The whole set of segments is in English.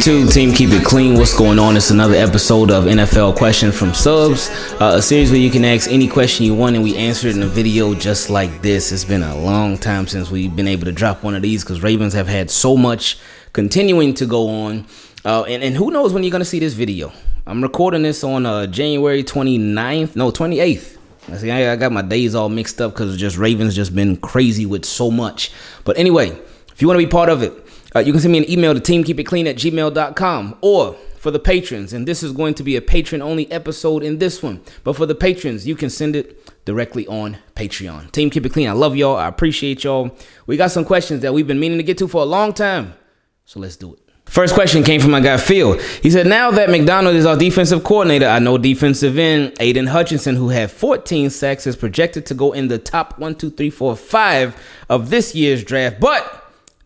YouTube team, keep it clean. What's going on? It's another episode of NFL Question from Subs, uh, a series where you can ask any question you want and we answer it in a video just like this. It's been a long time since we've been able to drop one of these because Ravens have had so much continuing to go on. Uh, and, and who knows when you're going to see this video. I'm recording this on uh, January 29th, no, 28th. I see, I got my days all mixed up because just Ravens just been crazy with so much. But anyway, if you want to be part of it, uh, you can send me an email to teamkeepitclean at gmail.com or for the patrons, and this is going to be a patron only episode in this one. But for the patrons, you can send it directly on Patreon. Team Keep It Clean. I love y'all. I appreciate y'all. We got some questions that we've been meaning to get to for a long time. So let's do it. First question came from my guy Phil. He said, Now that Macdonald is our defensive coordinator, I know defensive end Aidan Hutchinson, who had 14 sacks, is projected to go in the top one, two, three, four, five of this year's draft. But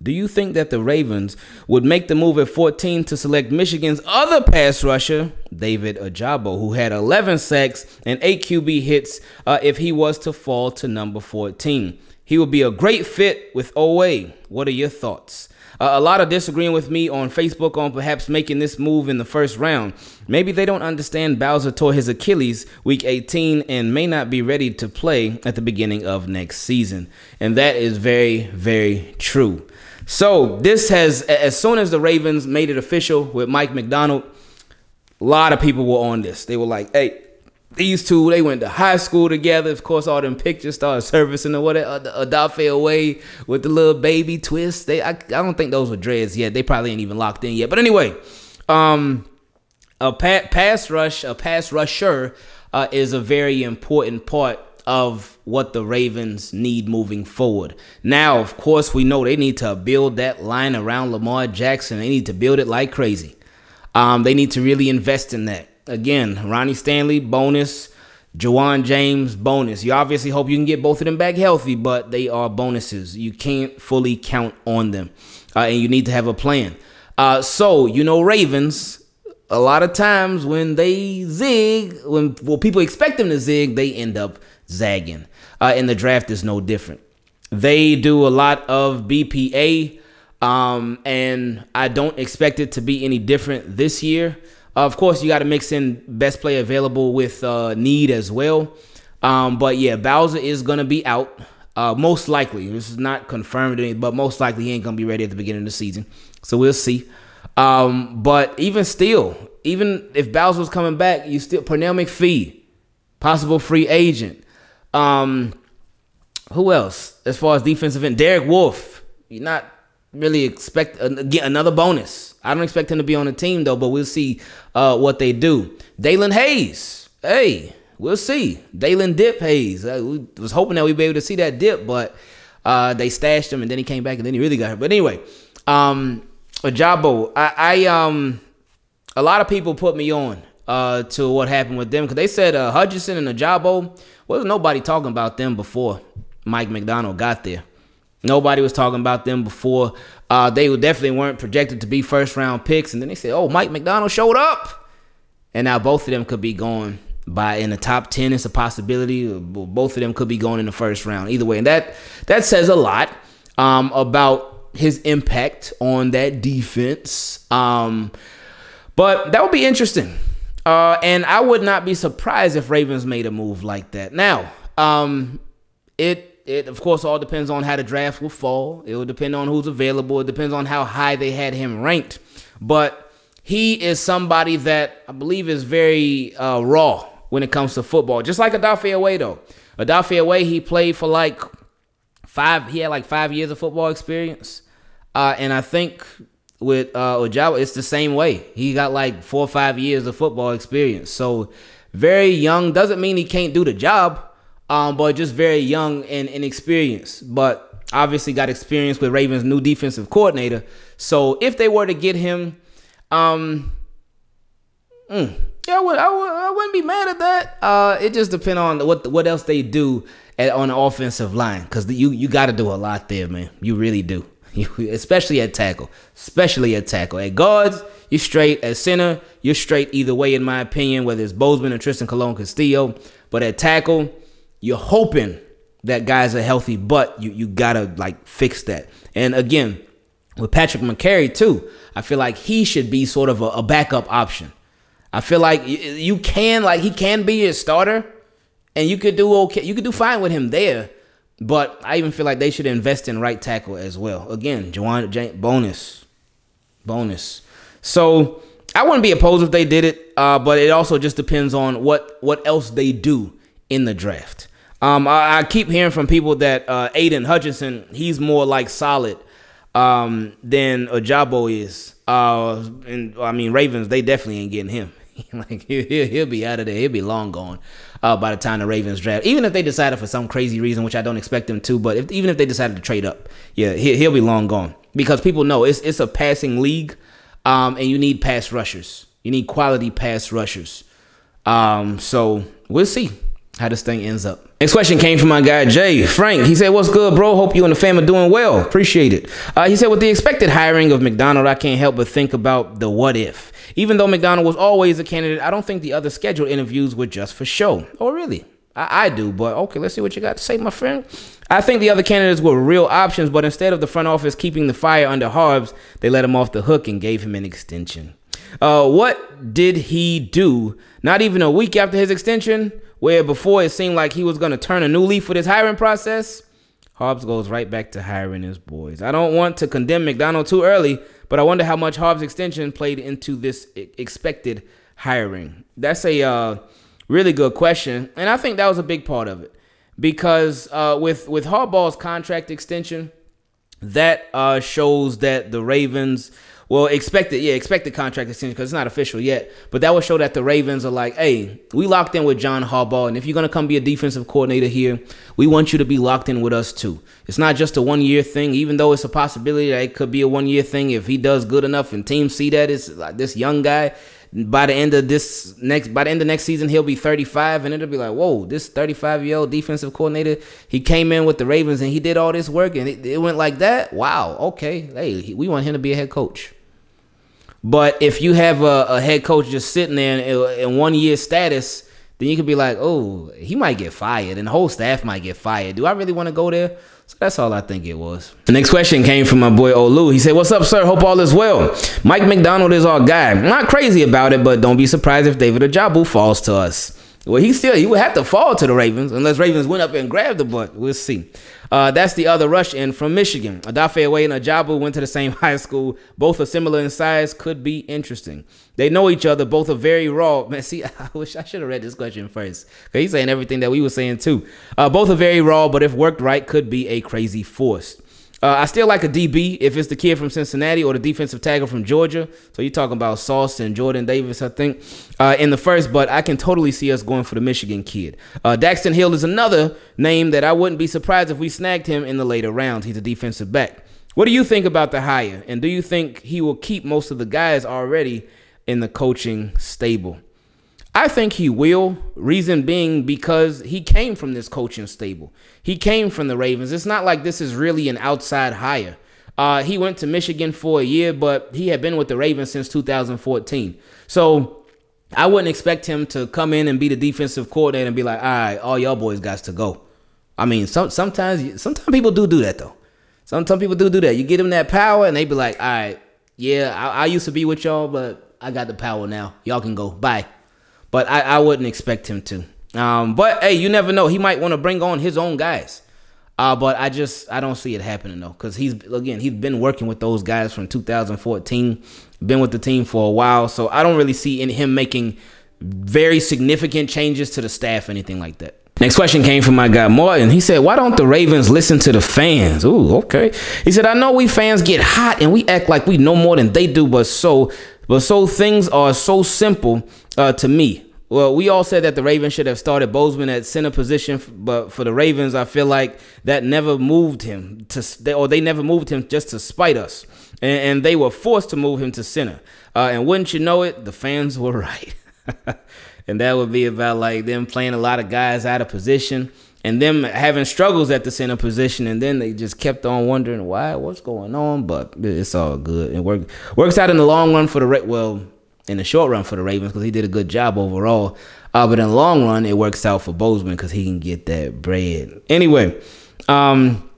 do you think that the Ravens would make the move at 14 to select Michigan's other pass rusher, David Ojabo, who had 11 sacks and 8 QB hits uh, if he was to fall to number 14? He would be a great fit with Oweh. What are your thoughts? Uh, a lot of disagreeing with me on Facebook on perhaps making this move in the first round. Maybe they don't understand Bowser tore his Achilles week 18 and may not be ready to play at the beginning of next season. And that is very, very true. So this has, as soon as the Ravens made it official with Mike Macdonald, a lot of people were on this. They were like, "Hey, these two, they went to high school together. Of course, all them pictures started surfacing or whatever. Odafe Oweh with the little baby twist. They, I, I don't think those were dreads yet. They probably ain't even locked in yet. But anyway, um, a pa- pass rush, a pass rusher, uh, is a very important part of what the Ravens need moving forward. Now, of course, we know they need to build that line around Lamar Jackson. They need to build it like crazy. Um, they need to really invest in that. Again, Ronnie Stanley, bonus. Ja'Wuan James, bonus. You obviously hope you can get both of them back healthy, but they are bonuses. You can't fully count on them. Uh, and you need to have a plan. Uh, so, you know, Ravens, a lot of times when they zig, when well, people expect them to zig, they end up zagging. Uh, and the draft is no different. They do a lot of BPA, um, and I don't expect it to be any different this year. Uh, of course, you got to mix in best player available with uh, need as well. Um, but yeah, Bowser is going to be out. Uh, most likely, this is not confirmed, but most likely he ain't gonna be ready at the beginning of the season. So we'll see. Um, but even still, even if Bowser's coming back, you still Pernell McPhee, possible free agent. Um, who else? As far as defensive end, Derek Wolfe. You're not really expect uh, get another bonus. I don't expect him to be on the team though, but we'll see uh, what they do. Daelin Hayes. Hey, we'll see. Daelin Dip Hayes. I was hoping that we'd be able to see that dip, but uh, they stashed him and then he came back and then he really got hurt. But anyway, um, Ojabo. I, I um, a lot of people put me on uh, to what happened with them because they said uh, Hutchinson and Ojabo wasn't nobody talking about them before Mike Macdonald got there. Nobody was talking about them before. Uh, they definitely weren't projected to be first round picks, and then they said, "Oh, Mike Macdonald showed up," and now both of them could be going by in the top ten. It's a possibility. Both of them could be going in the first round. Either way, and that that says a lot um, about his impact on that defense. Um, but that would be interesting. Uh, and I would not be surprised if Ravens made a move like that. Now, um, it it of course all depends on how the draft will fall. It will depend on who's available. It depends on how high they had him ranked. But he is somebody that I believe is very uh, raw when it comes to football. Just like Odafe Oweh though. Odafe Oweh, he played for like five. He had like five years of football experience, uh, and I think with uh, Ojabo, it's the same way. He got like four or five years of football experience. So very young doesn't mean he can't do the job, um, but just very young and inexperienced. But obviously got experience with Ravens' new defensive coordinator. So if they were to get him, um, mm, yeah, I, would, I, would, I wouldn't be mad at that. Uh, it just depends on what what else they do at, on the offensive line because you you got to do a lot there, man. You really do. especially at tackle, especially at tackle. At guards, you're straight. At center, you're straight either way, in my opinion, whether it's Bozeman or Trystan Colon Castillo. But at tackle, you're hoping that guys are healthy, but you, you gotta like fix that. And again, with Patrick Mekari too. I feel like he should be sort of a, a backup option. I feel like you, you can like he can be your starter, and you could do okay. You could do fine with him there. But I even feel like they should invest in right tackle as well. Again, Ja'Wuan bonus, bonus. So I wouldn't be opposed if they did it, uh, but it also just depends on what what else they do in the draft. Um, I, I, keep hearing from people that uh, Aidan Hutchinson he's more like solid um, than Ojabo is. Uh, and I mean Ravens they definitely ain't getting him. like he'll, he'll, be out of there. He'll be long gone uh, by the time the Ravens draft. Even if they decided for some crazy reason, which I don't expect them to, but if, even if they decided to trade up, yeah, he, he'll be long gone because people know it's it's a passing league, um, and you need pass rushers. You need quality pass rushers. Um, so we'll see how this thing ends up. Next question came from my guy Jay Frank. He said, "What's good, bro? Hope you and the fam are doing well. Appreciate it." Uh, he said, "With the expected hiring of Macdonald, I can't help but think about the what if. Even though Macdonald was always a candidate, I don't think the other scheduled interviews were just for show. Oh, really? I, I do, but okay. Let's see what you got to say, my friend." I think the other candidates were real options, but instead of the front office keeping the fire under Harbs, they let him off the hook and gave him an extension. Uh, what did he do? Not even a week after his extension, where before it seemed like he was going to turn a new leaf with his hiring process, Harbs goes right back to hiring his boys. I don't want to condemn Macdonald too early, but I wonder how much Harbs' extension played into this expected hiring. That's a uh, really good question, and I think that was a big part of it because uh, with with Harbaugh's contract extension, that uh, shows that the Ravens well, expected, yeah, expected contract extension because it's not official yet. But that would show that the Ravens are like, hey, we locked in with John Harbaugh, and if you're gonna come be a defensive coordinator here, we want you to be locked in with us too. It's not just a one year thing, even though it's a possibility that it could be a one year thing if he does good enough and teams see that it's like this young guy by the end of this next by the end of next season he'll be 35 and it'll be like whoa this 35 year old defensive coordinator he came in with the ravens and he did all this work and it, it went like that wow okay hey we want him to be a head coach but if you have a, a head coach just sitting there in, in one year status then you could be like oh he might get fired and the whole staff might get fired do i really want to go there so that's all I think it was. The next question came from my boy Olu. He said, What's up, sir? Hope all is well. Mike Macdonald is our guy. Not crazy about it, but don't be surprised if David Ojabo falls to us. Well, he still he would have to fall to the Ravens unless Ravens went up and grabbed the butt. We'll see. Uh, that's the other rush in from Michigan. Odafe Oweh and Ojabo went to the same high school. Both are similar in size. Could be interesting. They know each other. Both are very raw. Man, see, I wish I should have read this question first. Cause he's saying everything that we were saying too. Uh, both are very raw, but if worked right, could be a crazy force. Uh, I still like a DB if it's the kid from Cincinnati or the defensive tackle from Georgia. So you're talking about Sauce and Jordan Davis, I think, uh, in the first. But I can totally see us going for the Michigan kid. Uh, Daxton Hill is another name that I wouldn't be surprised if we snagged him in the later rounds. He's a defensive back. What do you think about the hire? And do you think he will keep most of the guys already in the coaching stable? I think he will. Reason being because he came from this coaching stable. He came from the Ravens. It's not like this is really an outside hire. Uh, he went to Michigan for a year, but he had been with the Ravens since 2014. So I wouldn't expect him to come in and be the defensive coordinator and be like, "All right, all y'all boys got to go." I mean, some, sometimes sometimes people do do that though. Some some people do do that. You get them that power, and they be like, "All right, yeah, I, I used to be with y'all, but I got the power now. Y'all can go. Bye." But I, I wouldn't expect him to. Um, but hey, you never know. He might want to bring on his own guys. Uh, but I just I don't see it happening though, because he's again he's been working with those guys from 2014, been with the team for a while, so I don't really see in him making very significant changes to the staff, anything like that. Next question came from my guy Martin. He said, "Why don't the Ravens listen to the fans?" Ooh, okay. He said, "I know we fans get hot and we act like we know more than they do, but so but so things are so simple uh, to me. Well, we all said that the Ravens should have started Bozeman at center position, but for the Ravens, I feel like that never moved him to, or they never moved him just to spite us, and, and they were forced to move him to center. Uh, and wouldn't you know it, the fans were right, and that would be about like them playing a lot of guys out of position and them having struggles at the center position, and then they just kept on wondering why, what's going on. But it's all good. It work, works out in the long run for the well, in the short run for the Ravens because he did a good job overall. Uh, but in the long run, it works out for Bozeman because he can get that bread. Anyway, um,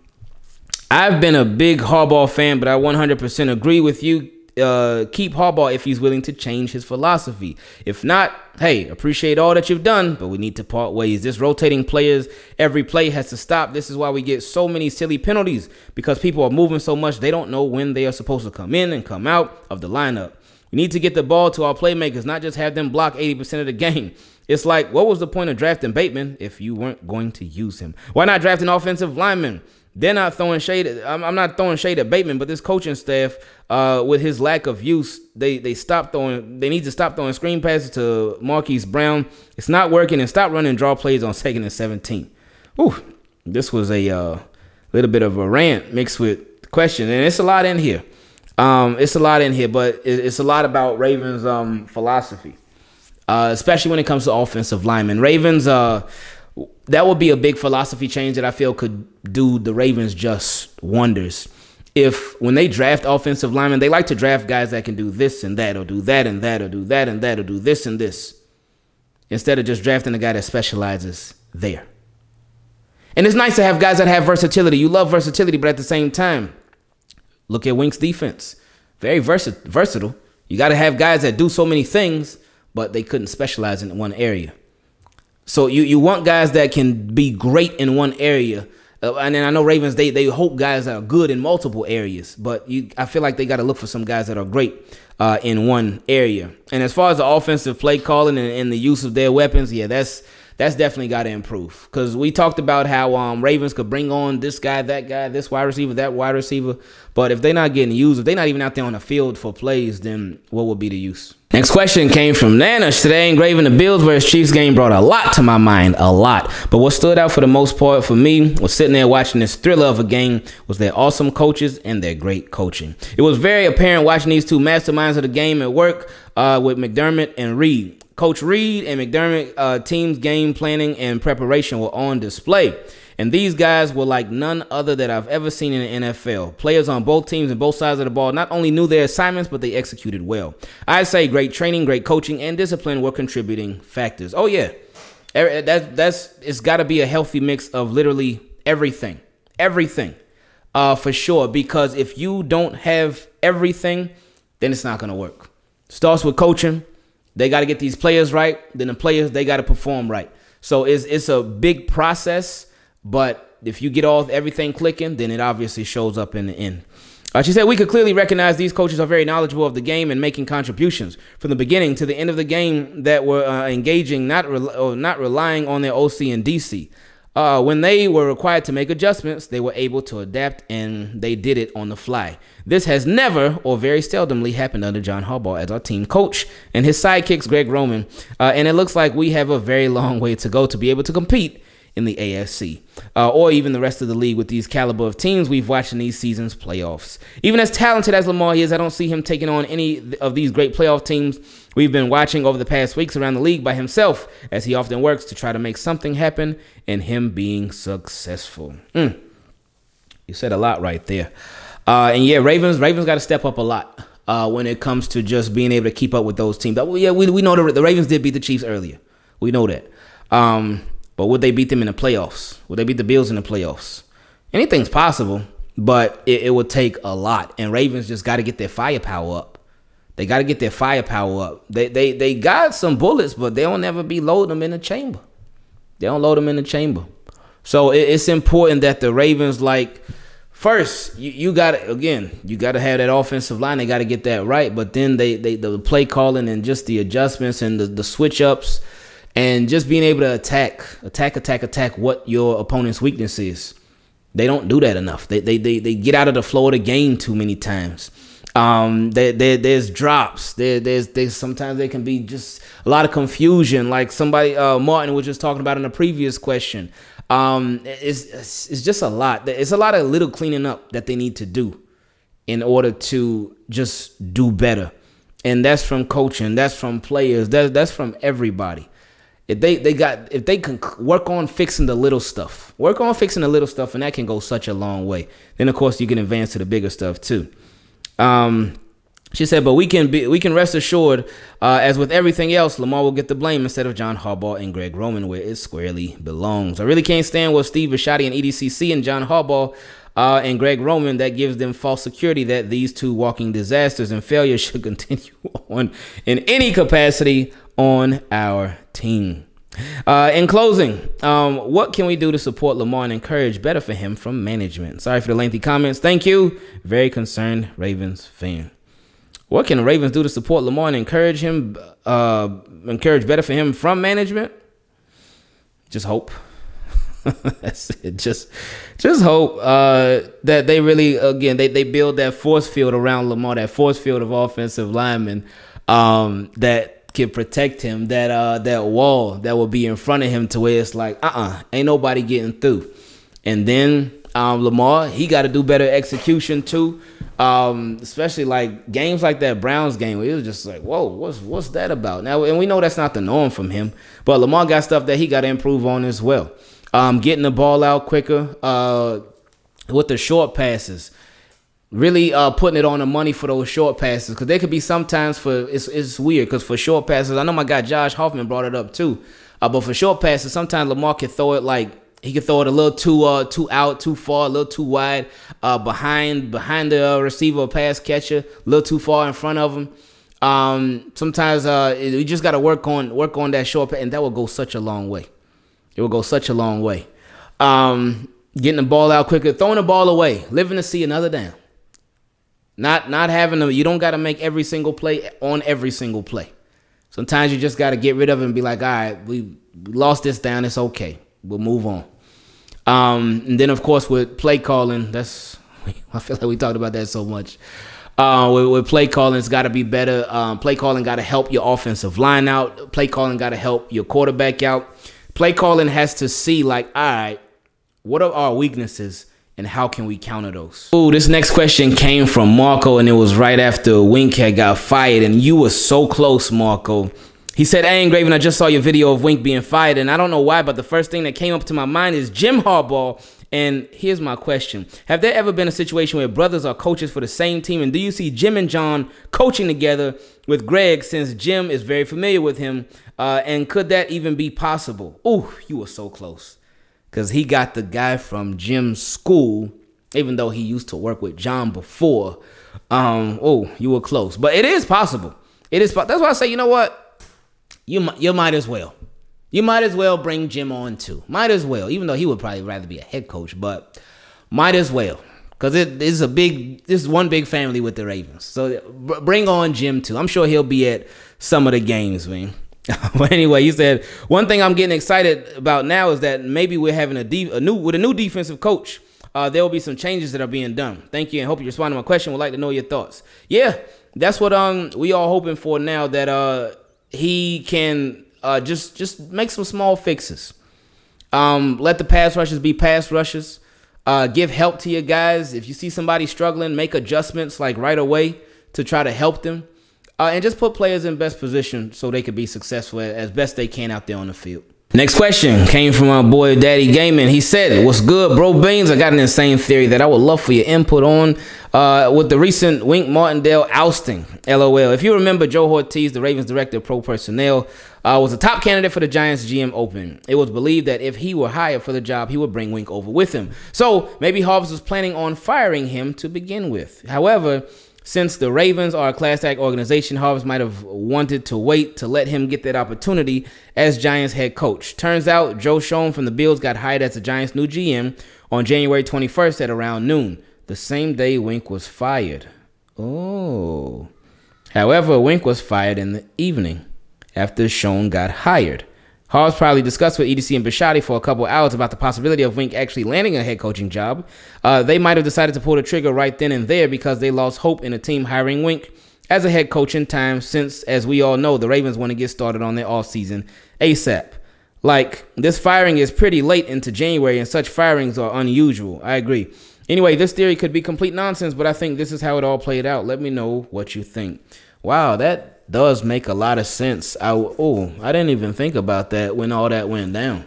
I've been a big Harbaugh fan, but I 100% agree with you. Uh, keep Harbaugh if he's willing to change his philosophy. If not, hey, appreciate all that you've done, but we need to part ways. This rotating players every play has to stop. This is why we get so many silly penalties because people are moving so much they don't know when they are supposed to come in and come out of the lineup. We need to get the ball to our playmakers, not just have them block 80% of the game. It's like, what was the point of drafting Bateman if you weren't going to use him? Why not draft an offensive lineman? They're not throwing shade. At, I'm, not throwing shade at Bateman, but this coaching staff, uh, with his lack of use, they they stop throwing. They need to stop throwing screen passes to Marquise Brown. It's not working, and stop running draw plays on second and 17. Ooh, this was a uh, little bit of a rant mixed with question, and it's a lot in here. Um, it's a lot in here, but it's a lot about Ravens' um, philosophy, uh, especially when it comes to offensive linemen. Ravens, uh, that would be a big philosophy change that I feel could do the Ravens just wonders. If when they draft offensive linemen, they like to draft guys that can do this and that, or do that and that, or do that and that, or do this and this, instead of just drafting a guy that specializes there. And it's nice to have guys that have versatility. You love versatility, but at the same time, look at Wink's defense. Very versa- versatile. You got to have guys that do so many things, but they couldn't specialize in one area. So you, you want guys that can be great in one area. Uh, and then I know Ravens they they hope guys that are good in multiple areas, but you I feel like they got to look for some guys that are great uh, in one area. And as far as the offensive play calling and, and the use of their weapons, yeah, that's that's definitely got to improve. Because we talked about how um, Ravens could bring on this guy, that guy, this wide receiver, that wide receiver. But if they're not getting used, if they're not even out there on the field for plays, then what would be the use? Next question came from Nanish. Today, Ingraven the Bills versus Chiefs game brought a lot to my mind, a lot. But what stood out for the most part for me was sitting there watching this thriller of a game was their awesome coaches and their great coaching. It was very apparent watching these two masterminds of the game at work uh, with McDermott and Reid. Coach Reid and McDermott uh, team's game planning and preparation were on display. And these guys were like none other that I've ever seen in the NFL. Players on both teams and both sides of the ball not only knew their assignments, but they executed well. I'd say great training, great coaching, and discipline were contributing factors. Oh yeah, that that's it's got to be a healthy mix of literally everything, everything, uh, for sure. Because if you don't have everything, then it's not gonna work. Starts with coaching they got to get these players right. Then the players they got to perform right. So it's it's a big process, but if you get all everything clicking, then it obviously shows up in the end. Uh, she said we could clearly recognize these coaches are very knowledgeable of the game and making contributions from the beginning to the end of the game that were uh, engaging, not re- not relying on their OC and DC. Uh, when they were required to make adjustments, they were able to adapt and they did it on the fly. This has never or very seldomly happened under John Harbaugh as our team coach and his sidekicks, Greg Roman. Uh, and it looks like we have a very long way to go to be able to compete in the AFC, uh, or even the rest of the league with these caliber of teams we've watched in these seasons' playoffs. Even as talented as Lamar is, I don't see him taking on any of these great playoff teams we've been watching over the past weeks around the league by himself, as he often works to try to make something happen and him being successful. Mm. You said a lot right there. Uh, and yeah, Ravens, Ravens got to step up a lot uh, when it comes to just being able to keep up with those teams. But, yeah, we, we know the, the Ravens did beat the Chiefs earlier. We know that. Um, but would they beat them in the playoffs? Would they beat the Bills in the playoffs? Anything's possible, but it, it would take a lot. And Ravens just got to get their firepower up. They got to get their firepower up. They, they they got some bullets, but they don't ever be load them in the chamber. They don't load them in the chamber. So it, it's important that the Ravens like first you, you got to again you got to have that offensive line. They got to get that right. But then they they the play calling and just the adjustments and the, the switch ups and just being able to attack, attack, attack, attack what your opponent's weakness is. They don't do that enough. They they they, they get out of the flow of the game too many times. Um, there, there there's drops. There, there's there's sometimes there can be just a lot of confusion. Like somebody uh, Martin was just talking about in a previous question. Um, it's it's just a lot. It's a lot of little cleaning up that they need to do in order to just do better. And that's from coaching. That's from players. That's that's from everybody. If they they got if they can work on fixing the little stuff, work on fixing the little stuff, and that can go such a long way. Then of course you can advance to the bigger stuff too. Um, She said, but we can be we can rest assured, uh, as with everything else, Lamar will get the blame instead of John Harbaugh and Greg Roman, where it squarely belongs. I really can't stand what Steve Bisciotti and EDCC and John Harbaugh uh, and Greg Roman that gives them false security that these two walking disasters and failures should continue on in any capacity on our team. Uh, in closing, um, what can we do to support Lamar and encourage better for him from management? Sorry for the lengthy comments. Thank you. Very concerned Ravens fan. What can the Ravens do to support Lamar and encourage him, uh, encourage better for him from management? Just hope. That's it. Just, just hope uh, that they really, again, they, they build that force field around Lamar, that force field of offensive linemen um, that can protect him, that uh, that wall that will be in front of him to where it's like, uh, uh ain't nobody getting through. And then um, Lamar, he got to do better execution too. Um, especially like games like that Browns game where it was just like, whoa, what's what's that about? Now, and we know that's not the norm from him, but Lamar got stuff that he got to improve on as well. Um, getting the ball out quicker uh, with the short passes. Really uh, putting it on the money for those short passes because they could be sometimes for it's it's weird because for short passes I know my guy Josh Hoffman brought it up too, uh, but for short passes sometimes Lamar can throw it like he could throw it a little too uh too out, too far, a little too wide, uh behind behind the uh, receiver pass catcher, a little too far in front of him. Um, sometimes uh we just got to work on work on that short pass, and that will go such a long way. It will go such a long way. Um, getting the ball out quicker, throwing the ball away, living to see another down. Not not having them. You don't got to make every single play on every single play. Sometimes you just got to get rid of it and be like, all right, we lost this down. It's okay. We'll move on. Um, and then of course with play calling, that's I feel like we talked about that so much. Uh, with, with play calling, it's got to be better. Um, play calling got to help your offensive line out. Play calling got to help your quarterback out. Play calling has to see like, all right, what are our weaknesses and how can we counter those? Oh, this next question came from Marco, and it was right after Wink had got fired, and you were so close, Marco. He said, Hey, Ingraven, I just saw your video of Wink being fired, and I don't know why, but the first thing that came up to my mind is Jim Harbaugh. And here's my question Have there ever been a situation where brothers are coaches for the same team? And do you see Jim and John coaching together with Greg since Jim is very familiar with him? Uh, and could that even be possible? Oh, you were so close. Because he got the guy from Jim's school, even though he used to work with John before. Um, oh, you were close. But it is possible. It is. That's why I say, you know what? you you might as well. You might as well bring Jim on too. Might as well, even though he would probably rather be a head coach, but might as well because it is a big this is one big family with the Ravens. So bring on Jim too. I'm sure he'll be at some of the games, man. but anyway, you said one thing I'm getting excited about now is that maybe we're having a, a new with a new defensive coach. Uh, there will be some changes that are being done. Thank you, and hope you respond to my question. Would like to know your thoughts. Yeah, that's what um we all hoping for now. That uh he can uh, just just make some small fixes. Um, let the pass rushers be pass rushers. Uh, give help to your guys. If you see somebody struggling, make adjustments like right away to try to help them. Uh, and just put players in best position so they could be successful as best they can out there on the field. Next question came from our boy Daddy Gaming. He said, What's good, bro Beans? I got an insane theory that I would love for your input on uh, with the recent Wink Martindale ousting. LOL. If you remember, Joe Hortiz, the Ravens director of pro personnel, uh, was a top candidate for the Giants GM open. It was believed that if he were hired for the job, he would bring Wink over with him. So maybe Harbs was planning on firing him to begin with. However, since the Ravens are a class act organization, Harbaugh might have wanted to wait to let him get that opportunity as Giants head coach. Turns out Joe Schoen from the Bills got hired as the Giants' new GM on January 21st at around noon, the same day Wink was fired. Oh. However, Wink was fired in the evening after Schoen got hired. Harbs probably discussed with EDC and Bisciotti for a couple hours about the possibility of Wink actually landing a head coaching job. Uh, they might have decided to pull the trigger right then and there because they lost hope in a team hiring Wink as a head coach in time since, as we all know, the Ravens want to get started on their offseason ASAP. Like, this firing is pretty late into January, and such firings are unusual. I agree. Anyway, this theory could be complete nonsense, but I think this is how it all played out. Let me know what you think. Wow, that does make a lot of sense. I oh, I didn't even think about that when all that went down.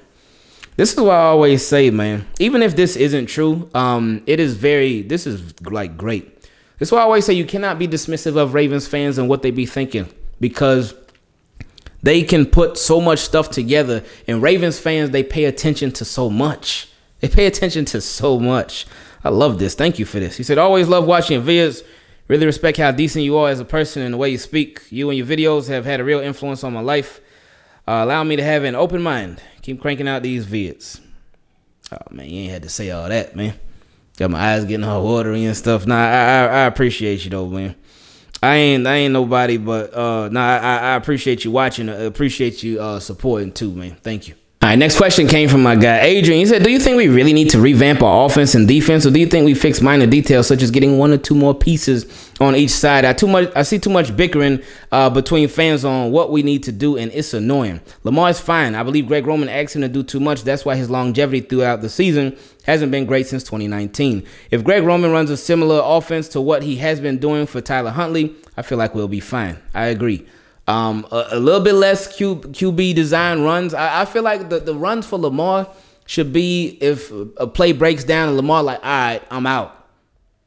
This is what I always say, man. Even if this isn't true, um, it is very. This is like great. That's why I always say you cannot be dismissive of Ravens fans and what they be thinking because they can put so much stuff together. And Ravens fans, they pay attention to so much. They pay attention to so much. I love this. Thank you for this. He said, always love watching videos. Really respect how decent you are as a person and the way you speak. You and your videos have had a real influence on my life. Uh, allow me to have an open mind. Keep cranking out these vids. Oh man, you ain't had to say all that, man. Got my eyes getting all watery and stuff. Nah, I, I, I appreciate you though, man. I ain't I ain't nobody, but uh, nah, I, I appreciate you watching. I appreciate you uh, supporting too, man. Thank you. All right, next question came from my guy Adrian. He said, "Do you think we really need to revamp our offense and defense, or do you think we fix minor details such as getting one or two more pieces on each side? I too much. I see too much bickering uh, between fans on what we need to do, and it's annoying. Lamar is fine. I believe Greg Roman asked him to do too much. That's why his longevity throughout the season hasn't been great since 2019. If Greg Roman runs a similar offense to what he has been doing for Tyler Huntley, I feel like we'll be fine. I agree." Um, a, a, little bit less Q, QB design runs. I, I, feel like the, the runs for Lamar should be if a play breaks down and Lamar like, all right, I'm out.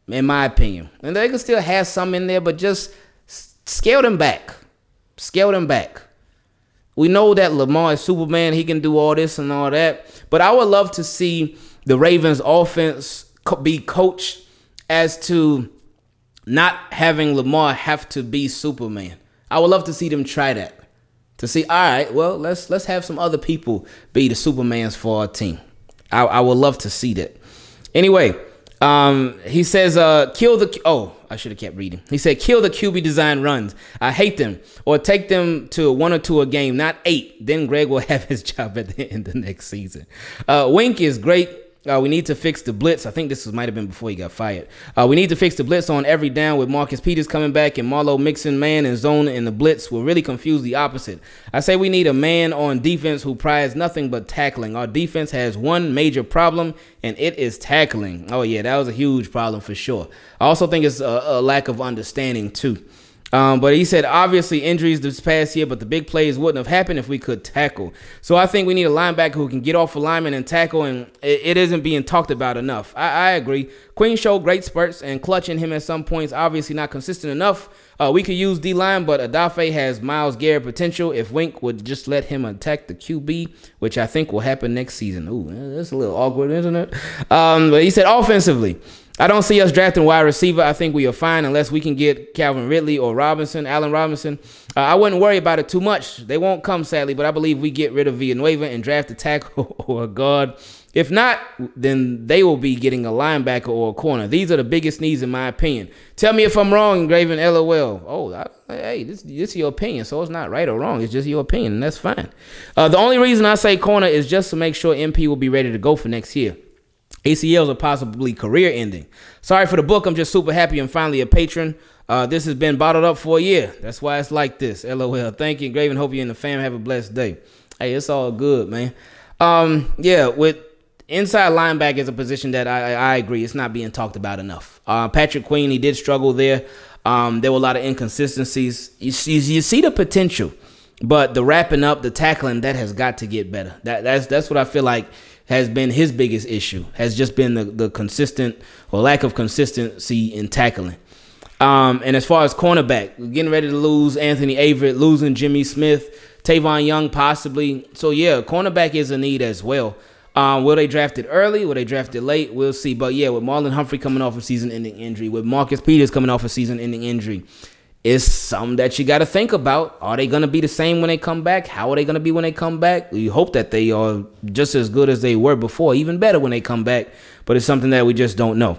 In my opinion, and they can still have some in there, but just scale them back. Scale them back. We know that Lamar is Superman. He can do all this and all that. But I would love to see the Ravens offense be coached as to not having Lamar have to be Superman. I would love to see them try that. To see, all right, well, let's let's have some other people be the Supermans for our team. I, I would love to see that. Anyway, um, he says, uh, kill the oh, I should have kept reading. He said, kill the QB design runs. I hate them. Or take them to one or two a game, not eight. Then Greg will have his job at the end of next season. Uh, Wink is great uh, we need to fix the blitz. I think this might have been before he got fired. Uh, we need to fix the blitz on every down with Marcus Peters coming back and Marlowe mixing man and zone and the blitz will really confuse the opposite. I say we need a man on defense who prides nothing but tackling. Our defense has one major problem, and it is tackling. Oh, yeah, that was a huge problem for sure. I also think it's a, a lack of understanding, too. Um, but he said obviously injuries this past year, but the big plays wouldn't have happened if we could tackle. So I think we need a linebacker who can get off a lineman and tackle, and it, it isn't being talked about enough. I, I, agree. Queen showed great spurts and clutching him at some points, obviously not consistent enough. Uh, we could use D line, but Odafe has Myles Garrett potential if Wink would just let him attack the QB, which I think will happen next season. Ooh, that's a little awkward, isn't it? Um, but he said offensively. I don't see us drafting wide receiver. I think we are fine unless we can get Calvin Ridley or Robinson, Allen Robinson. Uh, I wouldn't worry about it too much. They won't come, sadly, but I believe we get rid of Villanueva and draft a tackle or a guard. If not, then they will be getting a linebacker or a corner. These are the biggest needs, in my opinion. Tell me if I'm wrong, Graven LOL. Oh, I, hey, this, this is your opinion, so it's not right or wrong. It's just your opinion, and that's fine. Uh, the only reason I say corner is just to make sure MP will be ready to go for next year. ACLs are possibly career ending. Sorry for the book. I'm just super happy I'm finally a patron. Uh, this has been bottled up for a year. That's why it's like this. LOL. Thank you, Graven. Hope you and the fam have a blessed day. Hey, it's all good, man. Um, yeah, with inside linebacker is a position that I, I agree it's not being talked about enough. Uh, Patrick Queen, he did struggle there. Um, there were a lot of inconsistencies. You, you, you see the potential, but the wrapping up, the tackling, that has got to get better. That that's that's what I feel like has been his biggest issue. Has just been the, the consistent or lack of consistency in tackling. Um, and as far as cornerback, getting ready to lose Anthony Averett, losing Jimmy Smith, Tavon Young possibly. So yeah, cornerback is a need as well. Um, will they draft it early? Will they draft it late? We'll see. But yeah, with Marlon Humphrey coming off a season-ending injury, with Marcus Peters coming off a season-ending injury, it's something that you got to think about. Are they going to be the same when they come back? How are they going to be when they come back? We hope that they are just as good as they were before, even better when they come back. But it's something that we just don't know.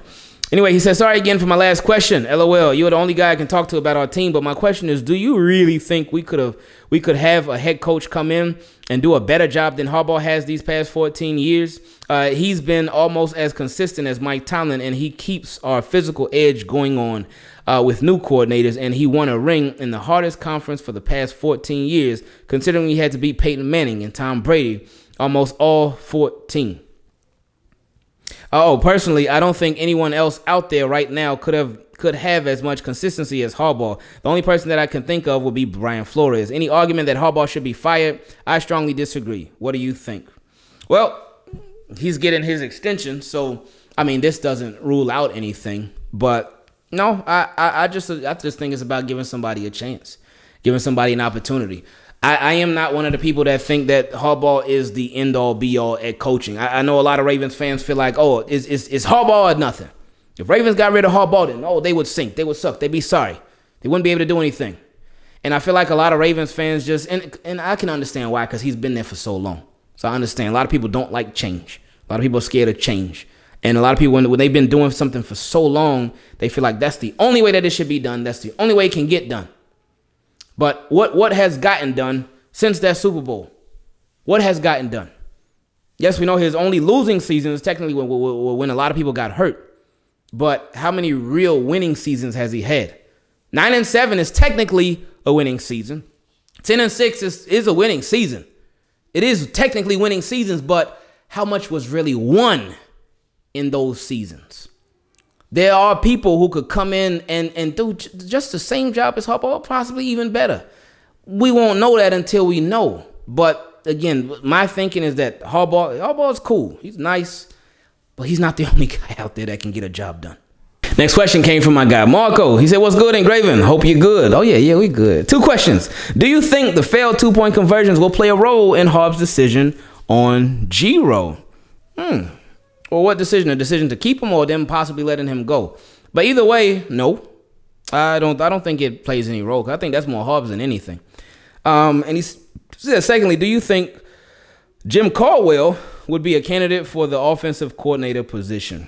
Anyway, he says, sorry again for my last question. LOL, you're the only guy I can talk to about our team. But my question is, do you really think we could have we could have a head coach come in and do a better job than Harbaugh has these past 14 years? Uh, he's been almost as consistent as Mike Tomlin, and he keeps our physical edge going on uh, with new coordinators, and he won a ring in the hardest conference for the past 14 years, considering he had to beat Peyton Manning and Tom Brady almost all 14. Oh, personally, I don't think anyone else out there right now could have could have as much consistency as Harbaugh. The only person that I can think of would be Brian Flores. Any argument that Harbaugh should be fired, I strongly disagree. What do you think? Well, he's getting his extension, so I mean, this doesn't rule out anything, but No, I, I, I just I just think it's about giving somebody a chance, giving somebody an opportunity. I, I am not one of the people that think that Harbaugh is the end all be all at coaching. I, I know a lot of Ravens fans feel like, oh, it's, it's, it's Harbaugh or nothing. If Ravens got rid of Harbaugh, then oh, they would sink. They would suck. They'd be sorry. They wouldn't be able to do anything. And I feel like a lot of Ravens fans just and and I can understand why because he's been there for so long. So I understand a lot of people don't like change. A lot of people are scared of change. And a lot of people, when, when they've been doing something for so long, they feel like that's the only way that it should be done. That's the only way it can get done. But what, what has gotten done since that Super Bowl? What has gotten done? Yes, we know his only losing season is technically when, when, a lot of people got hurt. But how many real winning seasons has he had? Nine and seven is technically a winning season. Ten and six is, is a winning season. It is technically winning seasons, but how much was really won in those seasons? There are people who could come in and, and do just the same job as Harbaugh, possibly even better. We won't know that until we know. But again, my thinking is that Harbaugh, Harbaugh's cool. He's nice, but he's not the only guy out there that can get a job done. Next question came from my guy Marco. He said, "What's good, Ingraven? Hope you're good." Oh yeah, yeah, we good. Two questions. Do you think the failed two point conversions will play a role in Harb's decision on Giro? Hmm. Or what decision? A decision to keep him, or them possibly letting him go? But either way, no. I don't. I don't think it plays any role. I think that's more Harbs than anything. Um, and he said, secondly, do you think Jim Caldwell would be a candidate for the offensive coordinator position?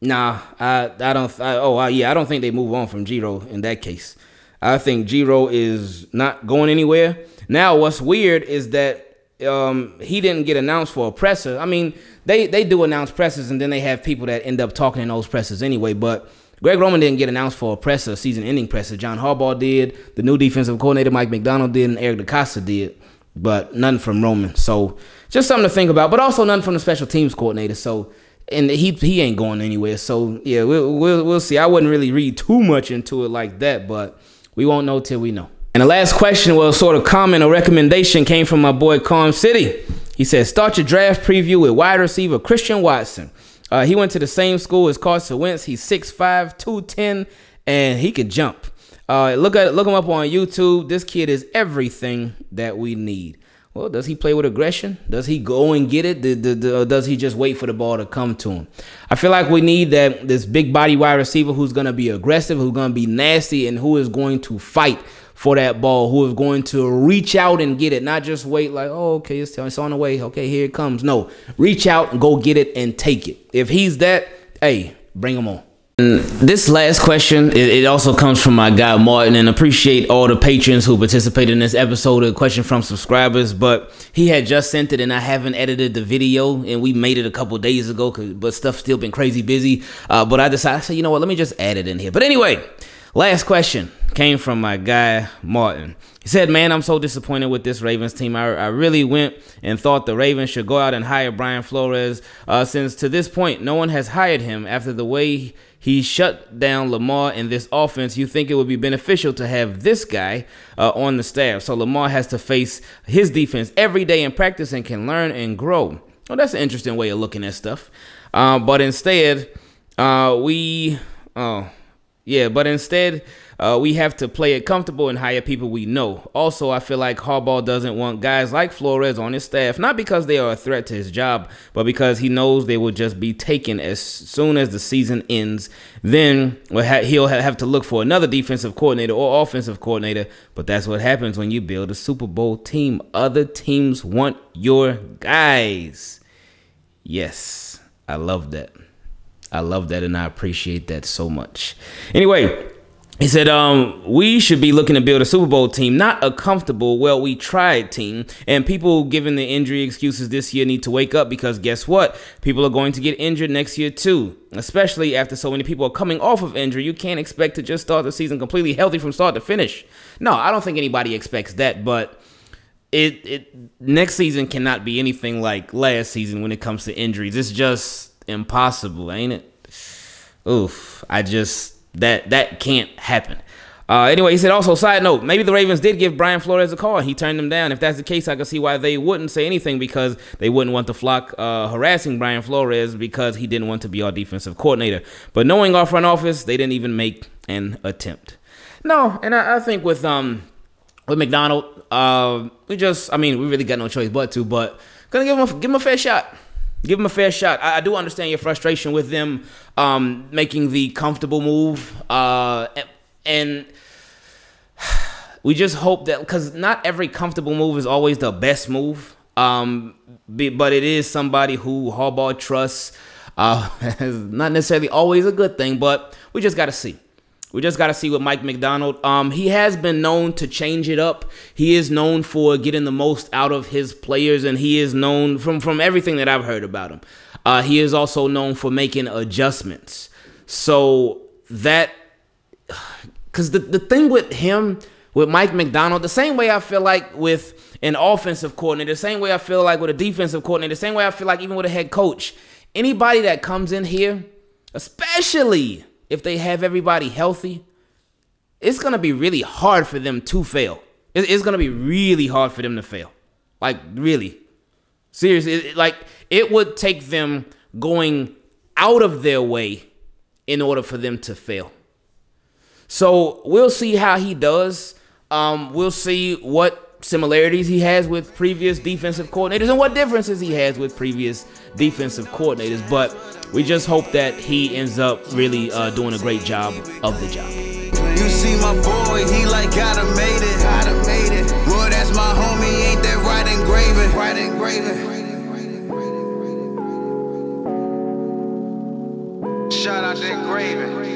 Nah, I I don't. I, oh I, yeah, I don't think they move on from Giro in that case. I think Giro is not going anywhere. Now, what's weird is that um, he didn't get announced for a presser. I mean, they they do announce presses, and then they have people that end up talking in those presses anyway. But Greg Roman didn't get announced for a presser, season-ending presser. John Harbaugh did. The new defensive coordinator Mike Macdonald did, and Eric DeCosta did. But none from Roman. So just something to think about. But also none from the special teams coordinator. So and he he ain't going anywhere. So yeah, we'll we'll we'll see. I wouldn't really read too much into it like that, but we won't know till we know. And the last question was sort of comment or recommendation came from my boy Calm City. He says, start your draft preview with wide receiver Christian Watson. Uh, he went to the same school as Carson Wentz. He's 6'5", 210, and he can jump. Uh, look at look him up on YouTube. This kid is everything that we need. Well, does he play with aggression? Does he go and get it? does he just wait for the ball to come to him? I feel like we need that this big body wide receiver who's going to be aggressive, who's going to be nasty, and who is going to fight for that ball, who is going to reach out and get it, not just wait like, oh, okay, it's, it's on the way. Okay, here it comes. No, reach out and go get it and take it. If he's that, hey, bring him on. And this last question, it, also comes from my guy Martin, and appreciate all the patrons who participated in this episode. A question from subscribers, but he had just sent it, and I haven't edited the video, and we made it a couple days ago, but stuff still been crazy busy. Uh, but I decided, I said, you know what, let me just add it in here. But anyway, last question came from my guy Martin. He said, Man, I'm so disappointed with this Ravens team. I, I really went and thought the Ravens should go out and hire Brian Flores, uh, since to this point, no one has hired him after the way he shut down Lamar in this offense. You think it would be beneficial to have this guy uh, on the staff. So Lamar has to face his defense every day in practice and can learn and grow. Well, that's an interesting way of looking at stuff. Uh, but instead, uh, we, oh, yeah, but instead, uh, we have to play it comfortable and hire people we know. Also, I feel like Harbaugh doesn't want guys like Flores on his staff, not because they are a threat to his job, but because he knows they will just be taken as soon as the season ends. Then he'll have to look for another defensive coordinator or offensive coordinator. But that's what happens when you build a Super Bowl team. Other teams want your guys. Yes, I love that. I love that and I appreciate that so much. Anyway, he said, um, we should be looking to build a Super Bowl team, not a comfortable, well, we tried team. And people giving the injury excuses this year need to wake up because guess what? People are going to get injured next year too. Especially after so many people are coming off of injury. You can't expect to just start the season completely healthy from start to finish. No, I don't think anybody expects that, but it it next season cannot be anything like last season when it comes to injuries. It's just impossible, ain't it? Oof. I just that that can't happen. Uh, anyway, he said also, side note, maybe the Ravens did give Brian Flores a call he turned them down. If that's the case, I can see why they wouldn't say anything because they wouldn't want the flock uh, harassing Brian Flores because he didn't want to be our defensive coordinator. But knowing our front office, they didn't even make an attempt. No, and I, I think with um with Macdonald, uh, we just, I mean, we really got no choice but to, but gonna give him a, give him a fair shot. Give him a fair shot. I, I do understand your frustration with them um, making the comfortable move, uh, and we just hope that because not every comfortable move is always the best move. Um, but it is somebody who Harbaugh trusts. Uh, not necessarily always a good thing, but we just got to see. We just got to see with Mike Macdonald. Um, he has been known to change it up. He is known for getting the most out of his players, and he is known from from everything that I've heard about him. Uh, he is also known for making adjustments. So that, because the the thing with him, with Mike Macdonald, the same way I feel like with an offensive coordinator, the same way I feel like with a defensive coordinator, the same way I feel like even with a head coach. Anybody that comes in here, especially if they have everybody healthy, it's gonna be really hard for them to fail. It's gonna be really hard for them to fail. Like really, seriously, like it would take them going out of their way in order for them to fail. So we'll see how he does. Um, we'll see what similarities he has with previous defensive coordinators and what differences he has with previous defensive coordinators. But we just hope that he ends up really uh, doing a great job of the job. You see my boy, he like gotta made it, gotta made it. Well, that's my homie, ain't that right Ingraven, right Ingraven. Shout out to Ingraven.